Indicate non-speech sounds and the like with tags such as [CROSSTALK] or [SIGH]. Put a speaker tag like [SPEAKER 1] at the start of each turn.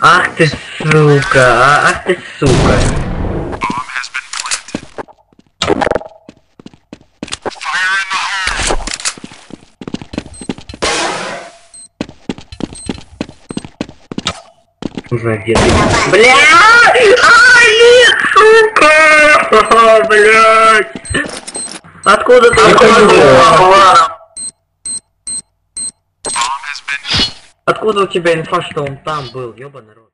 [SPEAKER 1] Ах ты сука, а- ах ты сука. Уже где ты? Бля! А, нет, сука! [LAUGHS] Блять! Откуда ты? Откуда, Откуда у тебя инфа, что он там был, ёбаный рот?